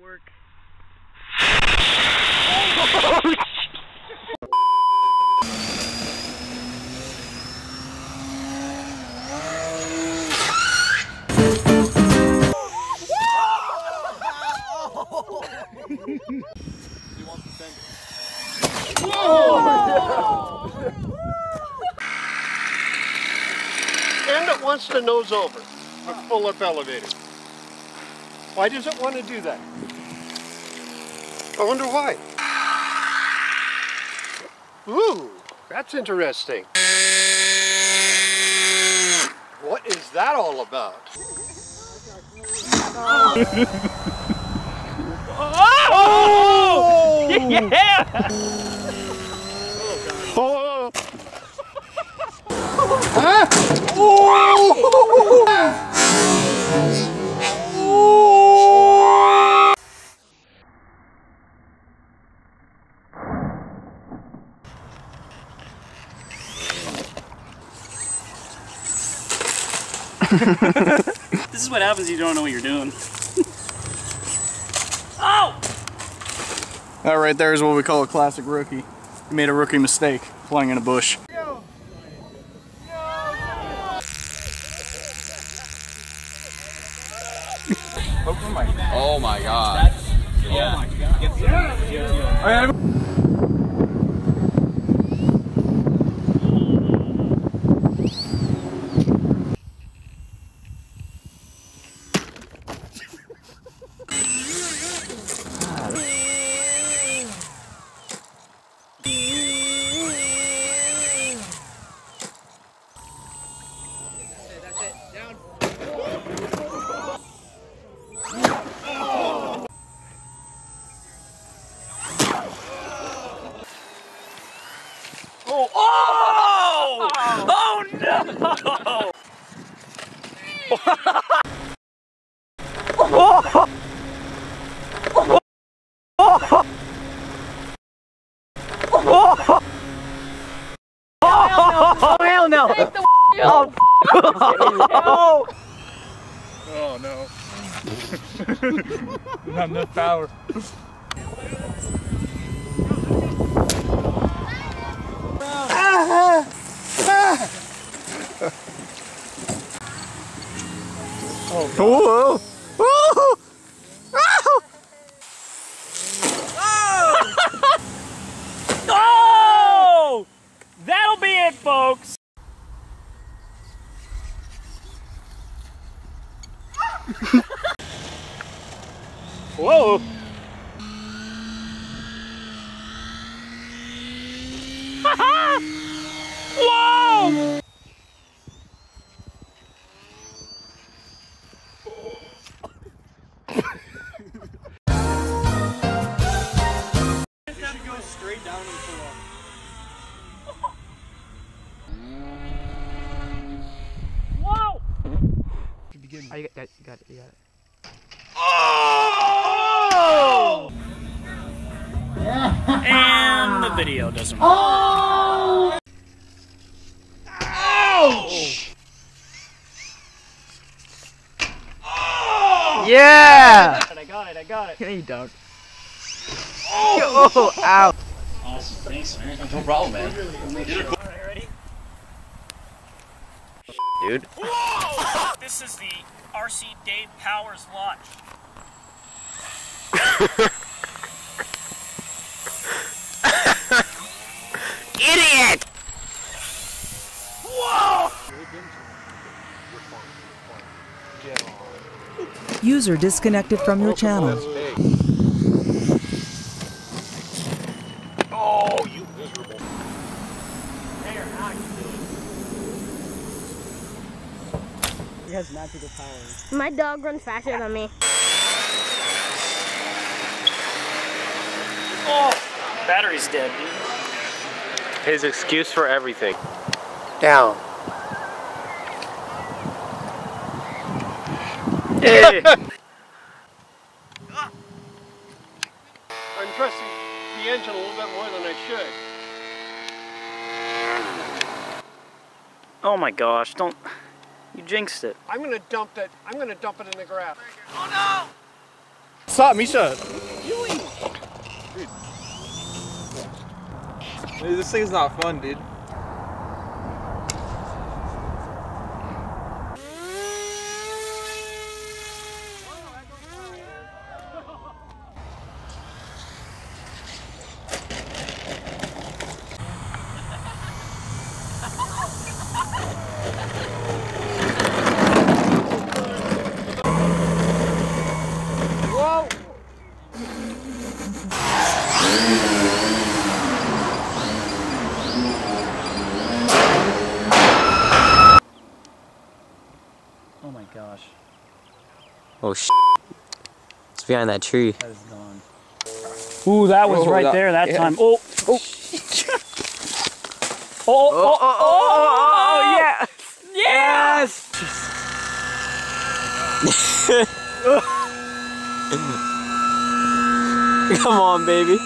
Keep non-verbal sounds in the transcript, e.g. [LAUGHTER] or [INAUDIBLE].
work. Oh! And it wants to nose over with full up elevator. Why does it want to do that? I wonder why. Ooh, that's interesting. What is that all about? Oh! [LAUGHS] oh! [LAUGHS] yeah! Oh! Huh? [LAUGHS] This is what happens if you don't know what you're doing. [LAUGHS] oh! That right there is what we call a classic rookie. He made a rookie mistake flying in a bush. Oh my god. Oh! Oh no! Oh, oh, oh, oh hell no! Oh, oh! Oh no. [LAUGHS] Not enough power. Whoa! Whoa! Oh! [LAUGHS] That'll be it, folks. Whoa! Whoa! [LAUGHS] Oh, you got, you got it, you got it. Oh! And the video doesn't work. Yeah! I got it, I got it. No, you don't. Oh, oh ow. Awesome, thanks, man. No problem, man. Alright, ready? Dude. Whoa! This is the RC Dave Powers launch. Idiot! Whoa! User disconnected from your channel. Oh, you miserable. He has magical powers. My dog runs faster than me. Oh! Battery's dead. His excuse for everything. Down. Hey. [LAUGHS] I'm trusting the engine a little bit more than I should. Oh my gosh, don't. You jinxed it. I'm gonna dump it. I'm gonna dump it in the grass. Oh no! Stop, Misha. Dude, this thing's not fun, dude. Oh my gosh. Oh sh! It's behind that tree. That is gone. Ooh, that was Oh, right that- there that yeah. time. Oh, oh. Oh oh oh, oh, oh, oh, oh, oh, yeah. Yes. [LAUGHS] Come on, baby.